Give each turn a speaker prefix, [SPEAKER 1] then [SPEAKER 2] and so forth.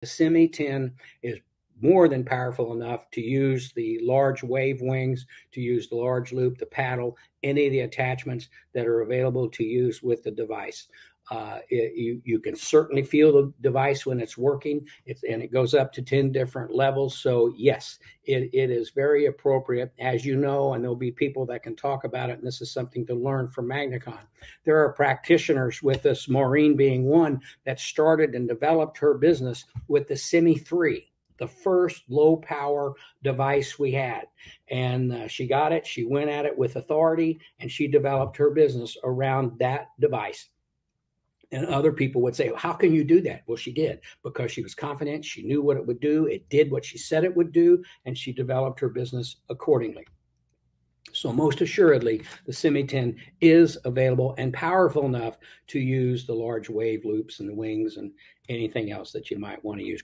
[SPEAKER 1] The Semi 10 is more than powerful enough to use the large wave wings, to use the large loop, the paddle, any of the attachments that are available to use with the device. Uh, it, you, you can certainly feel the device when it's working, it's, and it goes up to 10 different levels. So, yes, it, it is very appropriate. As you know, and there'll be people that can talk about it, and this is something to learn from MagnaCon. There are practitioners with this, Maureen being one, that started and developed her business with the Semi 3 the first low power device we had. And uh, she got it, she went at it with authority, and she developed her business around that device. And other people would say, How can you do that? Well, she did because she was confident. She knew what it would do. It did what she said it would do, and she developed her business accordingly. So, most assuredly, the 10 is available and powerful enough to use the large wave loops and the wings and anything else that you might want to use.